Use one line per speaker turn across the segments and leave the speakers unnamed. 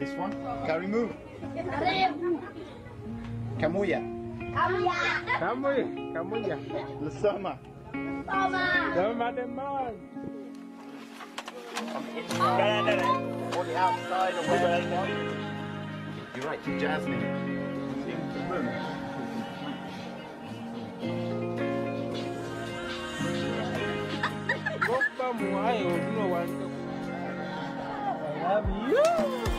This one. Karimu. Kamuya.
Kamu, kamu ya.
Lasama.
Sama teman.
On the outside of where You're right, Jasmine.
Boba muai uno wanto. I love you.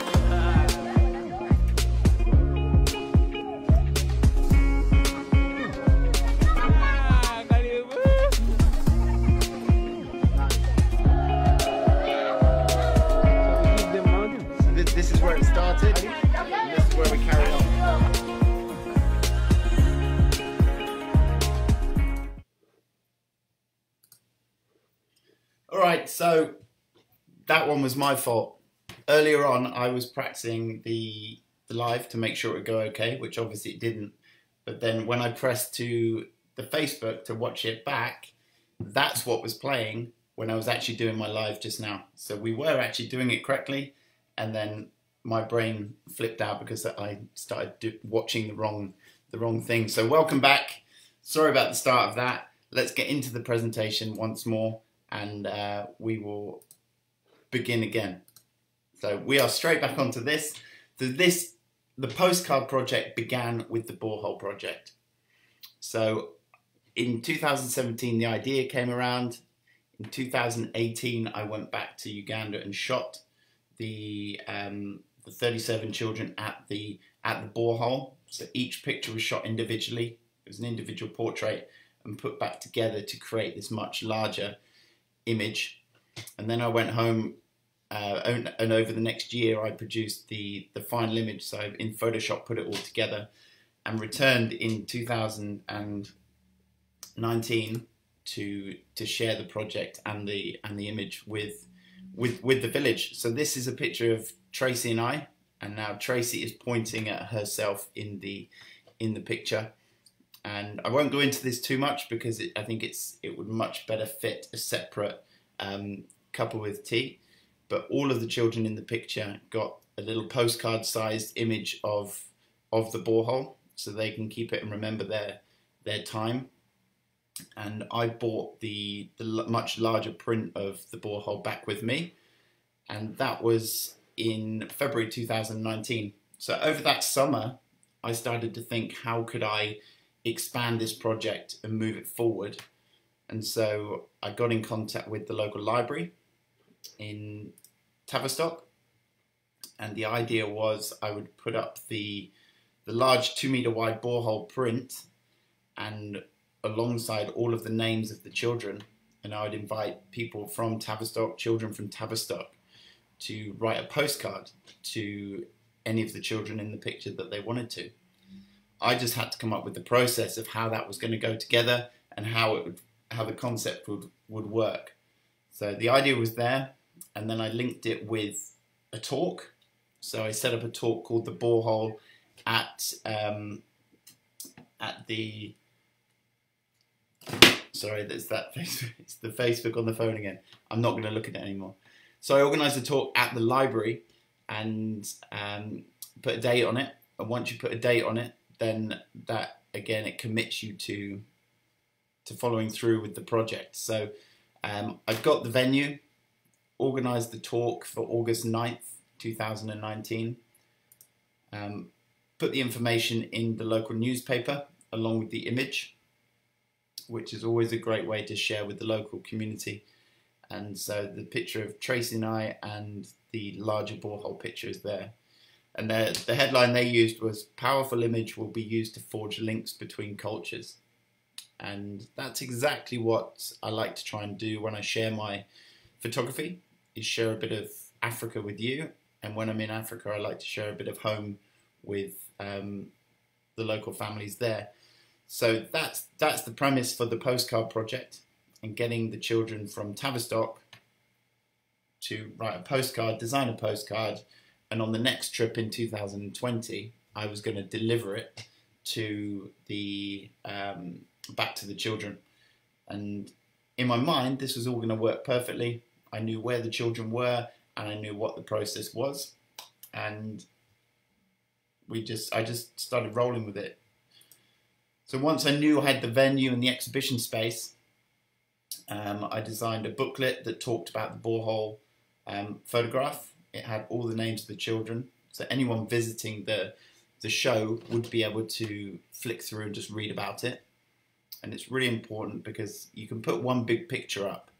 Right, so that one was my fault. Earlier on, I was practicing the the live to make sure it would go okay, which obviously it didn't. But then when I pressed to the Facebook to watch it back, that's what was playing when I was actually doing my live just now. So we were actually doing it correctly, and then my brain flipped out because I started do- watching the wrong the wrong thing. So welcome back. Sorry about the start of that. Let's get into the presentation once more, and uh, we will begin again. So we are straight back onto this. So this the postcard project began with the borehole project. So in 2017 the idea came around. In 2018 I went back to Uganda and shot the um, the 37 children at the at the borehole. So each picture was shot individually. It was an individual portrait and put back together to create this much larger image. And then I went home, uh, and, and over the next year, I produced the the final image. So in Photoshop, put it all together, and returned in 2019 to to share the project and the and the image with with with the village. So this is a picture of Tracy and I, and now Tracy is pointing at herself in the in the picture. And I won't go into this too much because it, I think it's it would much better fit a separate um, couple with tea. But all of the children in the picture got a little postcard-sized image of of the borehole, so they can keep it and remember their their time. And I bought the the much larger print of the borehole back with me, and that was in February 2019. So over that summer, I started to think, how could I expand this project and move it forward? And so I got in contact with the local library in Tavistock, and the idea was I would put up the the large two meter wide borehole print, and alongside all of the names of the children, and I would invite people from Tavistock, children from Tavistock, to write a postcard to any of the children in the picture that they wanted to. I just had to come up with the process of how that was going to go together and how it would, how the concept would, would work. So the idea was there, and then I linked it with a talk. So I set up a talk called the borehole at um, at the sorry, there's that Facebook. It's the Facebook on the phone again. I'm not going to look at it anymore. So I organised a talk at the library and um, put a date on it. And once you put a date on it, then that again it commits you to to following through with the project. So um, I've got the venue, organised the talk for August 9th, 2019. Um, put the information in the local newspaper along with the image, which is always a great way to share with the local community. And so the picture of Tracy and I and the larger borehole picture is there. And the, the headline they used was Powerful image will be used to forge links between cultures. And that's exactly what I like to try and do when I share my photography, is share a bit of Africa with you. And when I'm in Africa, I like to share a bit of home with um, the local families there. So that's that's the premise for the postcard project and getting the children from Tavistock to write a postcard, design a postcard, and on the next trip in 2020, I was going to deliver it to the um, back to the children. And in my mind, this was all going to work perfectly. I knew where the children were, and I knew what the process was. and we just I just started rolling with it. So once I knew I had the venue and the exhibition space, um, I designed a booklet that talked about the borehole um, photograph. It had all the names of the children, so anyone visiting the the show would be able to flick through and just read about it. And it's really important because you can put one big picture up,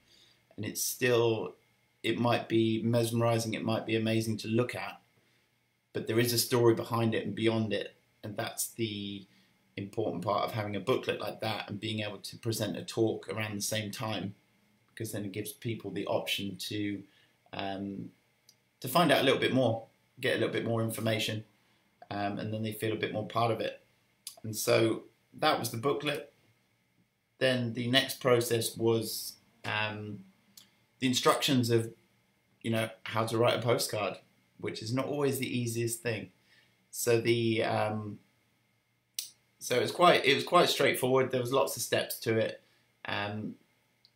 and it's still it might be mesmerizing, it might be amazing to look at, but there is a story behind it and beyond it, and that's the important part of having a booklet like that and being able to present a talk around the same time, because then it gives people the option to um, to find out a little bit more, get a little bit more information, um, and then they feel a bit more part of it. And so that was the booklet. Then the next process was um, the instructions of, you know, how to write a postcard, which is not always the easiest thing. So the um, so it was quite it was quite straightforward. There was lots of steps to it. Um,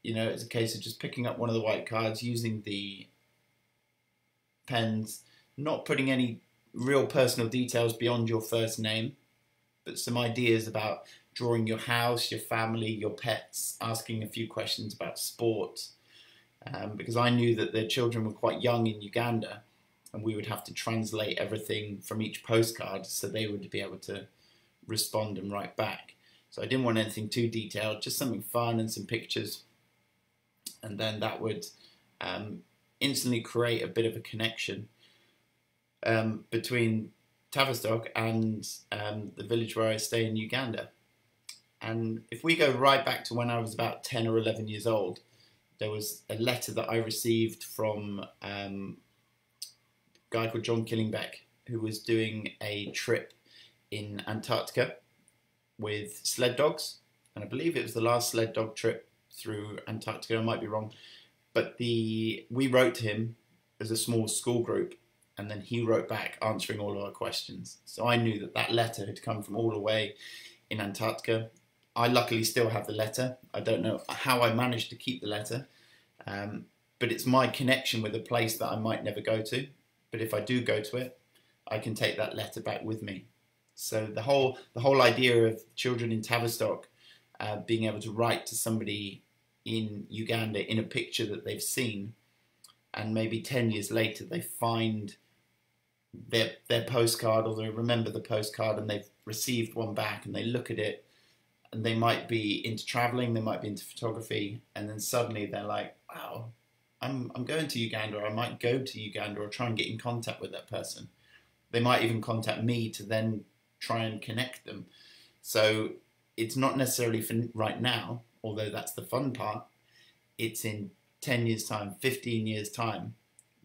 you know, it's a case of just picking up one of the white cards, using the pens, not putting any real personal details beyond your first name, but some ideas about drawing your house, your family, your pets, asking a few questions about sport. Um, because I knew that the children were quite young in Uganda, and we would have to translate everything from each postcard so they would be able to respond and write back. So I didn't want anything too detailed, just something fun and some pictures. And then that would um, instantly create a bit of a connection um, between Tavistock and um, the village where I stay in Uganda. And if we go right back to when I was about 10 or 11 years old, there was a letter that I received from um, a guy called John Killingbeck, who was doing a trip in Antarctica with sled dogs. And I believe it was the last sled dog trip through Antarctica. I might be wrong. But the we wrote to him as a small school group, and then he wrote back answering all of our questions. So I knew that that letter had come from all the way in Antarctica. I luckily still have the letter. I don't know how I managed to keep the letter, um, but it's my connection with a place that I might never go to. But if I do go to it, I can take that letter back with me. So the whole the whole idea of children in Tavistock uh, being able to write to somebody in Uganda in a picture that they've seen, and maybe ten years later they find their their postcard or they remember the postcard and they've received one back and they look at it and they might be into traveling, they might be into photography, and then suddenly they're like, wow, I'm I'm going to Uganda or I might go to Uganda or try and get in contact with that person. They might even contact me to then try and connect them. So it's not necessarily for right now, although that's the fun part. It's in 10 years' time, 15 years' time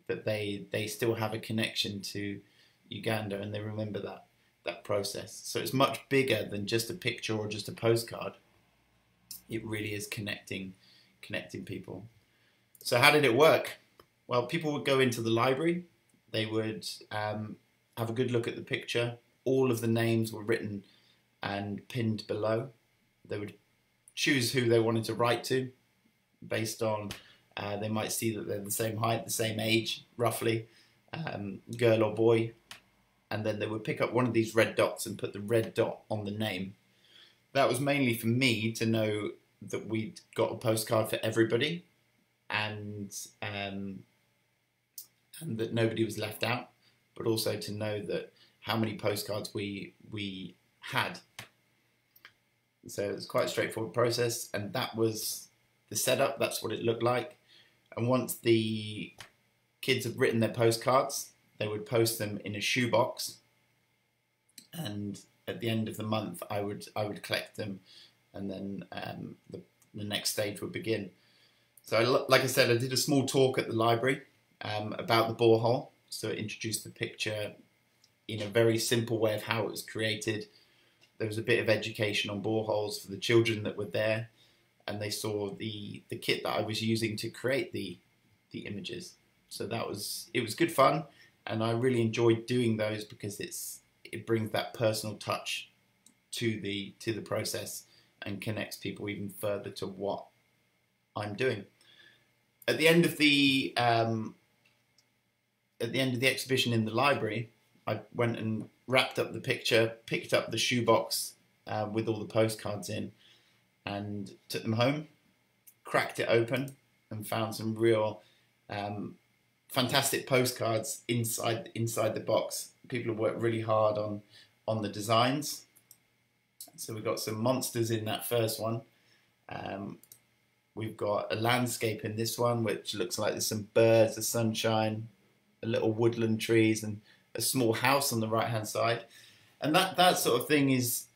that they, they still have a connection to Uganda and they remember that, that process. So it's much bigger than just a picture or just a postcard. It really is connecting, connecting people. So how did it work? Well, people would go into the library. They would um, have a good look at the picture, all of the names were written and pinned below. They would choose who they wanted to write to based on uh, they might see that they're the same height, the same age, roughly, um, girl or boy, and then they would pick up one of these red dots and put the red dot on the name. That was mainly for me to know that we'd got a postcard for everybody, and um, and that nobody was left out, but also to know that how many postcards we we had. So it's quite a straightforward process, and that was the setup. That's what it looked like. And once the kids had written their postcards, they would post them in a shoebox, and at the end of the month, I would I would collect them, and then um, the, the next stage would begin. So, like I said, I did a small talk at the library um, about the borehole. So, it introduced the picture, in a very simple way of how it was created. There was a bit of education on boreholes for the children that were there, and they saw the the kit that I was using to create the the images. So that was it was good fun, and I really enjoyed doing those because it's it brings that personal touch to the to the process and connects people even further to what I'm doing. At the end of the um, at the end of the exhibition in the library, I went and wrapped up the picture, picked up the shoebox uh, with all the postcards in, and took them home, cracked it open, and found some real um, fantastic postcards inside inside the box. People have worked really hard on on the designs. So we've got some monsters in that first one. Um, we've got a landscape in this one, which looks like there's some birds, the sunshine, a little woodland trees, and a small house on the right hand side. And that that sort of thing is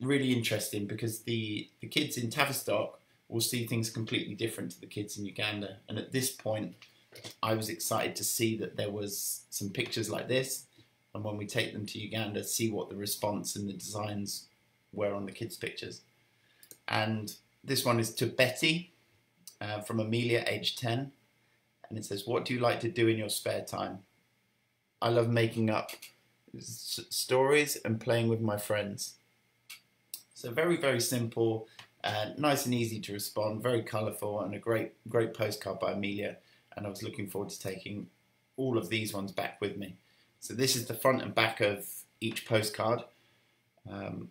really interesting because the the kids in Tavistock will see things completely different to the kids in Uganda. And at this point, I was excited to see that there was some pictures like this, and when we take them to Uganda, see what the response and the designs were on the kids' pictures. And this one is to Betty uh, from Amelia, age 10. And it says, What do you like to do in your spare time? I love making up stories and playing with my friends. So, very, very simple, uh, nice and easy to respond, very colourful, and a great, great postcard by Amelia. And I was looking forward to taking all of these ones back with me. So, this is the front and back of each postcard. Um,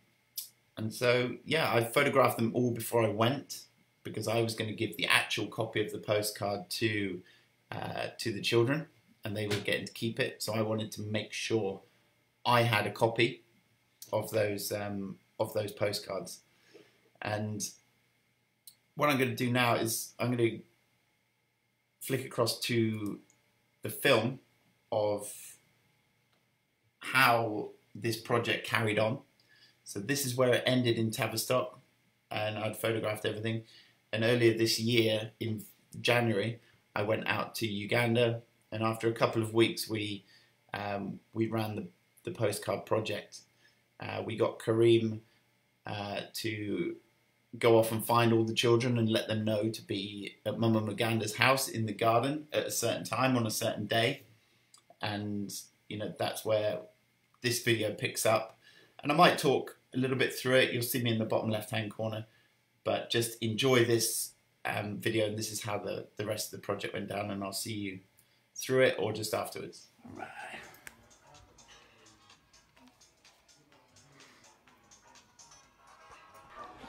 and so, yeah, I photographed them all before I went because I was going to give the actual copy of the postcard to uh, to the children, and they were getting to keep it. So I wanted to make sure I had a copy of those um, of those postcards. And what I'm going to do now is I'm going to flick across to the film of how this project carried on. So this is where it ended in Tavistock, and I'd photographed everything. And earlier this year, in January, I went out to Uganda, and after a couple of weeks, we um, we ran the, the postcard project. Uh, we got Kareem uh, to go off and find all the children and let them know to be at Mama Maganda's house in the garden at a certain time on a certain day, and you know that's where this video picks up. And I might talk a little bit through it. You'll see me in the bottom left hand corner, but just enjoy this um, video. And this is how the, the rest of the project went down. And I'll see you through it or just afterwards.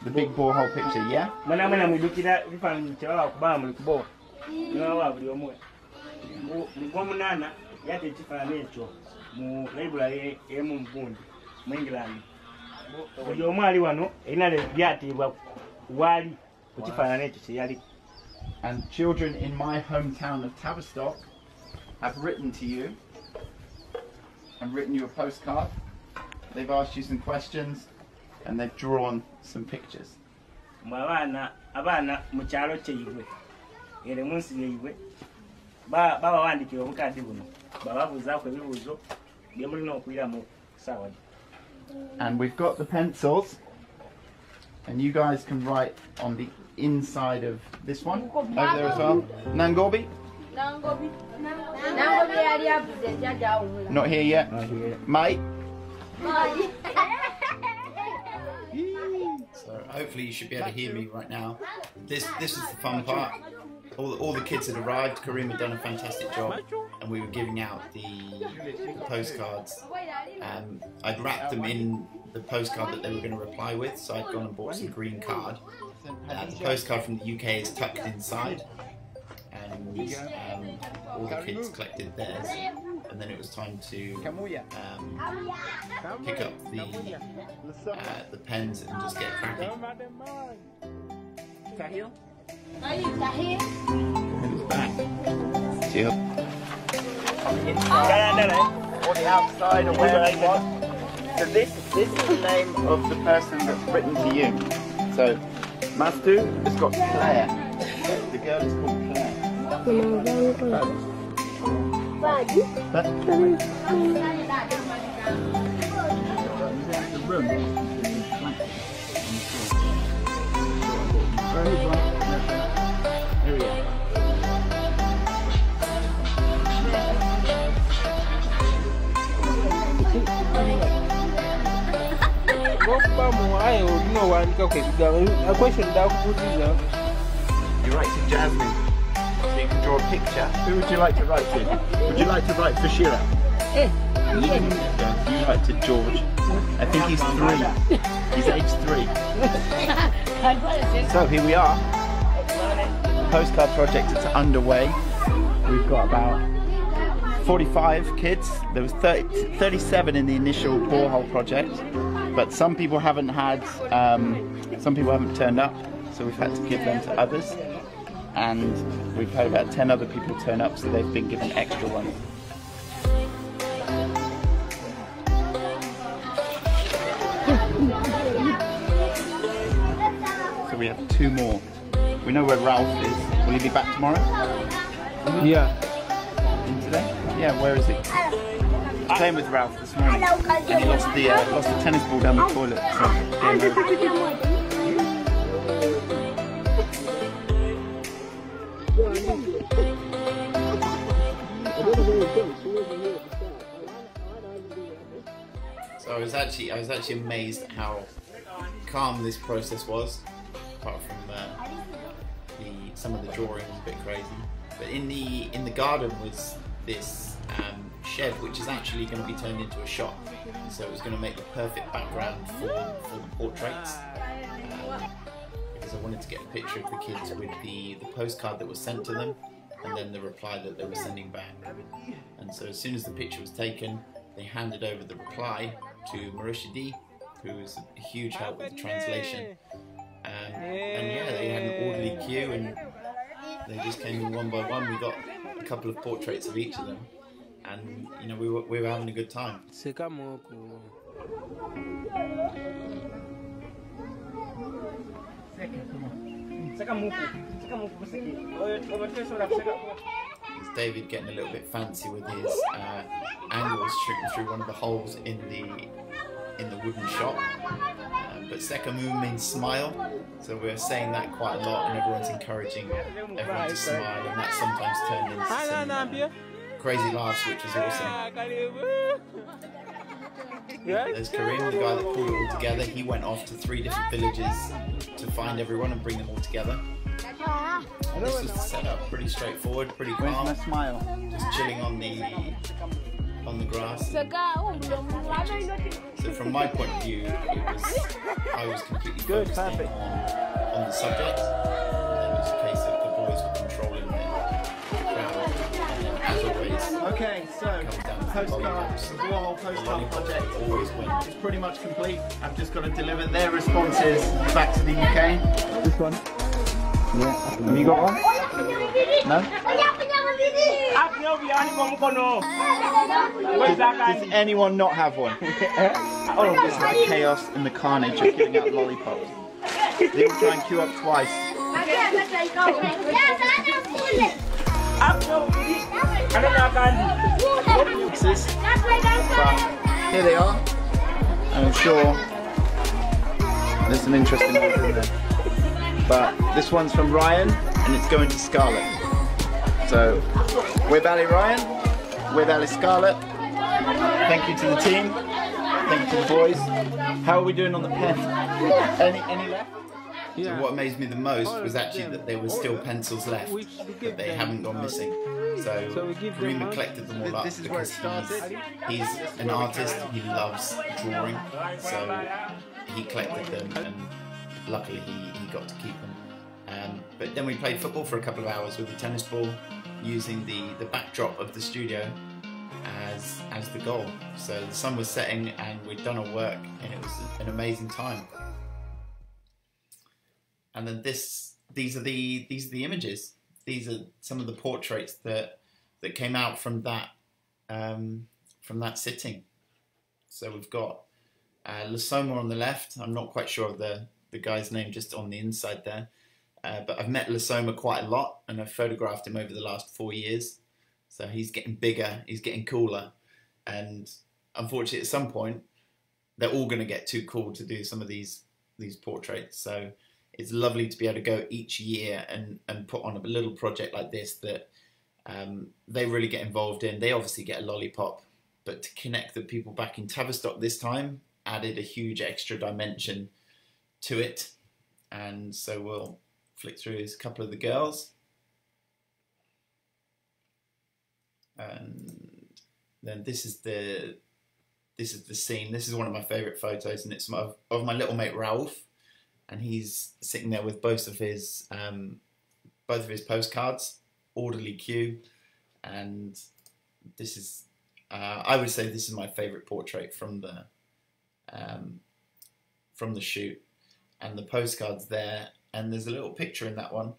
The big borehole picture, yeah?
mwena mwena mwidukira ebifaananyi kyebaba kubanga muli kubo niwawa buli omu mugwomunaana yata ekifaananyi ekyo mu laibulary emu mugundi mu england buli omu ali wano erina lyatiibwa waali ku kifaananyi ekyo kyeyali
And children in my hometown of Tavistock have written to you and written you a postcard. They've asked you some questions and they've drawn some pictures.
mwe abaana abaana mu kyalo kyaibwe ere mu nsi yaibwe babawandikira obukadde buno bababuuzaako ebibuuzo bye okuyiramu saawa
And we've got the pencils. And you guys can write on the inside of this one. Over there as well. Nangobi,
Nangobi. Nangobi yali abuze jjajja awumula.
not here yet. Mate. So hopefully you should be able to hear me right now. This this is the fun part. All, all the kids had arrived. Kareem had done a fantastic job, and we were giving out the, the postcards. Um, I'd wrapped them in the postcard that they were going to reply with, so I'd gone and bought some green card. Uh, the postcard from the UK is tucked inside, and um, all the kids collected theirs, and then it was time to um, pick up the uh, the pens and just get cracking. It was back. Chill.
ddala ddala
Or the outside or wherever you want. So this this is the name of the person that's written to you. So Mastu has got Claire. The girl is called Claire.
Ebigambo a question dakubuuliza
You write to Jasmine. Draw a picture.
Who would you like to write to? Would you like to write for Sheila?
Eh, yeah.
Yeah, you write to George. I think he's three. He's age three. So here we are. Postcard project is underway. We've got about 45 kids. There was 30, 37 in the initial borehole project, but some people haven't had, um, some people haven't turned up, so we've had to give them to others. And we've had about 10 other people turn up, so they've been given extra ones. So we have two more. We know where Ralph is. Will he be back tomorrow?
Yeah.
In today? Yeah, where is he? Playing with Ralph this morning. And he lost the uh, lost the tennis ball down the toilet. So So I was actually I was actually amazed at how calm this process was, apart from uh, the some of the drawing was a bit crazy. But in the in the garden was this um, shed, which is actually going to be turned into a shop. So it was going to make the perfect background for for the portraits. Um, because I wanted to get a picture of the kids with the, the postcard that was sent to them and then the reply that they were sending back. And so as soon as the picture was taken, they handed over the reply to Marisha D, who was a huge help with the translation. Um, and yeah, they had an orderly queue and they just came in one by one. We got a couple of portraits of each of them. And you know we were, we were having a good time.
Seka moko.
Seka
David getting a little bit fancy with his uh, angles shooting through one of the holes in the in the wooden shop. Um, but Sekamu means smile, so we're saying that quite a lot, and everyone's encouraging everyone to smile, and that sometimes turned into some uh, crazy laughs, which is awesome. There's Karim, the guy that pulled it all together. He went off to three different villages to find everyone and bring them all together. This was set up pretty straightforward, pretty calm.
smile?
just chilling on the on the grass. So from my point of view, it was I was completely
Good,
focused
perfect.
on, on the subject. And then it was a case of the boys were controlling the crowd. And as always,
Okay, so
comes down the
postcard,
lollipops.
the
borehole
postcard project
always win.
is pretty much complete. I've just got to deliver their responses back to the UK. This one. Yeah. Have you got one? No. Does anyone not have one? All of this is the chaos and the carnage of giving out lollipops. They all try and queue up twice. Boxes, but here they are. And I'm sure there's some interesting ones in there. But this one's from Ryan, and it's going to Scarlett. So, with Ali Ryan, with Ali Scarlett. Thank you to the team. Thank you to the boys. How are we doing on the pen? Any any left?
So what amazed me the most was actually that there were still pencils left that they haven't gone missing.
So
So
we
Karima collected them all up
This is where it
because he's, he's an artist. He loves drawing, so he collected them, and luckily he, he got to keep them. Um, but then we played football for a couple of hours with the tennis ball, using the the backdrop of the studio as as the goal. So the sun was setting, and we'd done our work, and it was an amazing time and then this these are the these are the images these are some of the portraits that that came out from that um, from that sitting so we've got uh, Lasoma on the left I'm not quite sure of the the guy's name just on the inside there. Uh, but I've met Lasoma quite a lot and I've photographed him over the last four years. So he's getting bigger he's getting cooler. And unfortunately at some point they're all going to get too cool to do some of these these portraits. So it's lovely to be able to go each year and, and put on a little project like this that um, they really get involved in. They obviously get a lollipop, but to connect the people back in Tavistock this time added a huge extra dimension to it. And so we'll flick through a couple of the girls. and then this is the this is the scene. This is one of my favourite photos, and it's of, of my little mate Ralph, and he's sitting there with both of his um, both of his postcards, orderly queue, and this is uh, I would say this is my favourite portrait from the um, from the shoot, and the postcards there, and there's a little picture in that one.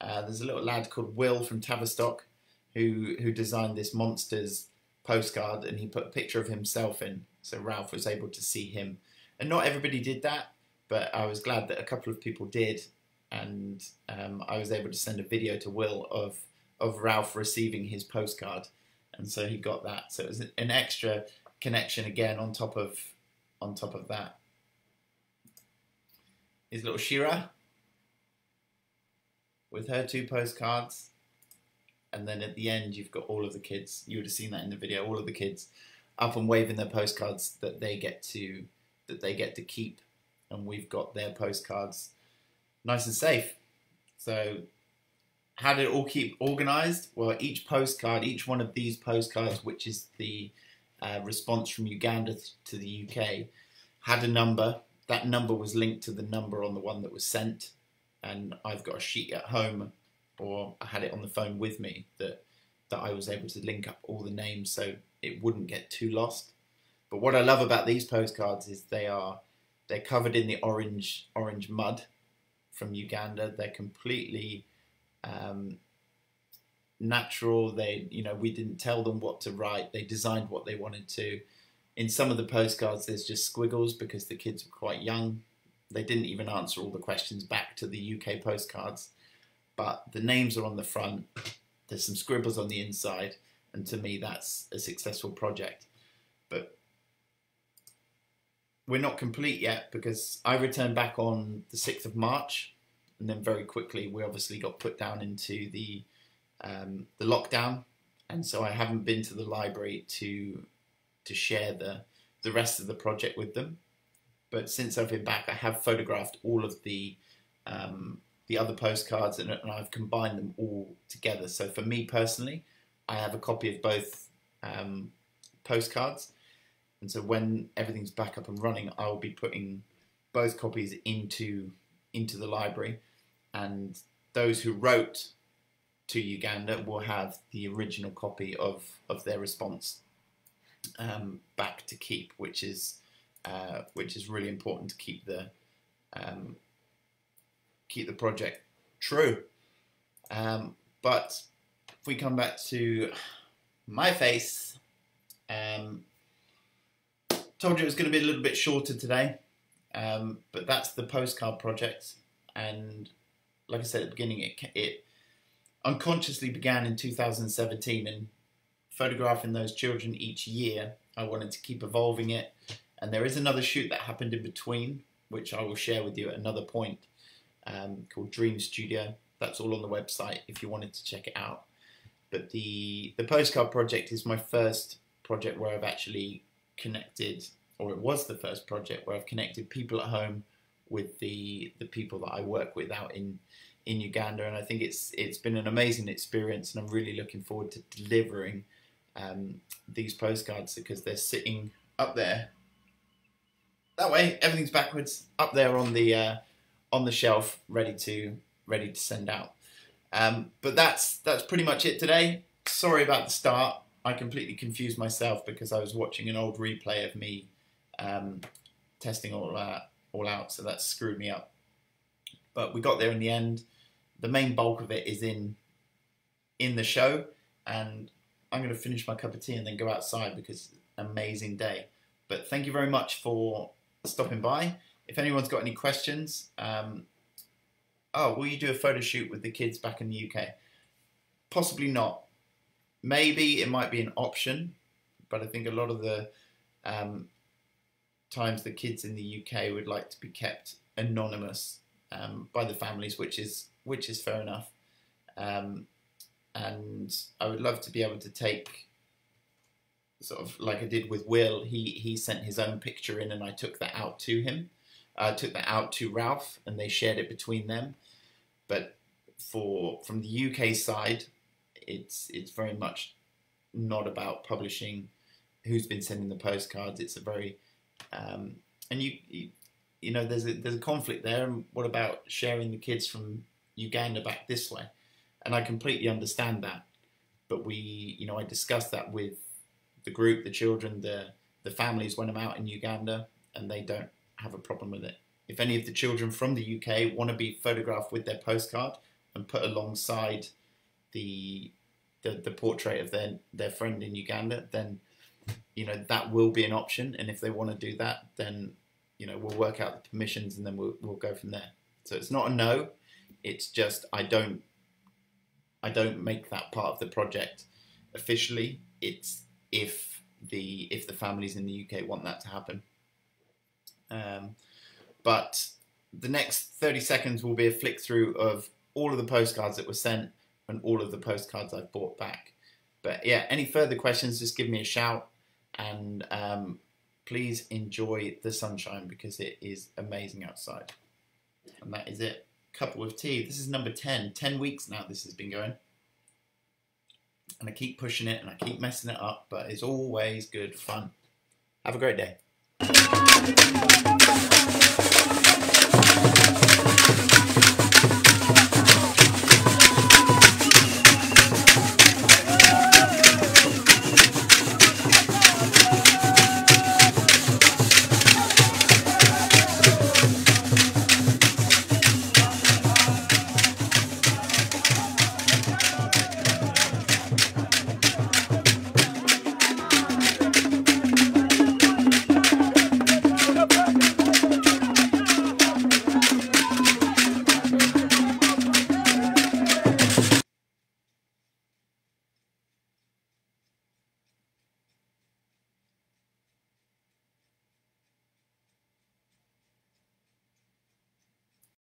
Uh, there's a little lad called Will from Tavistock who who designed this monsters postcard, and he put a picture of himself in, so Ralph was able to see him. And not everybody did that, but I was glad that a couple of people did, and um, I was able to send a video to Will of of Ralph receiving his postcard, and so he got that. So it was an extra connection again on top of on top of that. His little Shira with her two postcards and then at the end you've got all of the kids. You would have seen that in the video. All of the kids up and waving their postcards that they get to that they get to keep, and we've got their postcards nice and safe. So, how did it all keep organised? Well, each postcard, each one of these postcards, which is the uh, response from Uganda to the UK, had a number. That number was linked to the number on the one that was sent, and I've got a sheet at home or I had it on the phone with me that that I was able to link up all the names so it wouldn't get too lost. But what I love about these postcards is they are they're covered in the orange orange mud from Uganda. They're completely um, natural. They you know we didn't tell them what to write. They designed what they wanted to. In some of the postcards, there's just squiggles because the kids were quite young. They didn't even answer all the questions back to the UK postcards but the names are on the front. There's some scribbles on the inside, and to me, that's a successful project. But we're not complete yet because I returned back on the 6th of March, and then very quickly we obviously got put down into the um, the lockdown, and so I haven't been to the library to to share the the rest of the project with them. But since I've been back, I have photographed all of the um, the other postcards and, and, I've combined them all together. So for me personally, I have a copy of both um, postcards. And so when everything's back up and running, I'll be putting both copies into into the library, and those who wrote to Uganda will have the original copy of of their response um, back to keep, which is uh, which is really important to keep the um, keep the project true. Um, but if we come back to my face, um, told you it was going to be a little bit shorter today, um, but that's the postcard project. And like I said at the beginning, it, it unconsciously began in 2017 and photographing those children each year. I wanted to keep evolving it. And there is another shoot that happened in between, which I will share with you at another point um, called Dream Studio. That's all on the website if you wanted to check it out. But the the postcard project is my first project where I've actually connected, or it was the first project where I've connected people at home with the the people that I work with out in in Uganda, and I think it's it's been an amazing experience, and I'm really looking forward to delivering um, these postcards because they're sitting up there. That way, everything's backwards up there on the uh, on the shelf, ready to ready to send out. Um, but that's that's pretty much it today. Sorry about the start. I completely confused myself because I was watching an old replay of me um, testing all uh, all out, so that screwed me up. But we got there in the end. The main bulk of it is in in the show, and I'm going to finish my cup of tea and then go outside because amazing day. But thank you very much for stopping by if anyone's got any questions, um, oh, will you do a photo shoot with the kids back in the UK? Possibly not. Maybe it might be an option, but I think a lot of the um, times the kids in the UK would like to be kept anonymous um, by the families, which is which is fair enough. Um, and I would love to be able to take sort of like I did with Will. He he sent his own picture in, and I took that out to him uh, took that out to Ralph, and they shared it between them. But for from the UK side, it's it's very much not about publishing who's been sending the postcards. It's a very um, and you, you you know there's a there's a conflict there. And what about sharing the kids from Uganda back this way? And I completely understand that, but we you know I discussed that with the group, the children, the the families when I'm out in Uganda, and they don't have a problem with it. If any of the children from the UK want to be photographed with their postcard and put alongside the the, the portrait of their their friend in Uganda, then you know that will be an option. And if they want to do that, then you know we'll work out the permissions and then we'll we'll go from there. So it's not a no. It's just I don't I don't make that part of the project officially. It's if the if the families in the UK want that to happen. Um, but the next 30 seconds will be a flick through of all of the postcards that were sent and all of the postcards I've bought back. But yeah, any further questions, just give me a shout and um, please enjoy the sunshine because it is amazing outside. And that is it. Couple of tea. This is number 10. 10 weeks now this has been going. And I keep pushing it and I keep messing it up, but it's always good fun. Have a great day.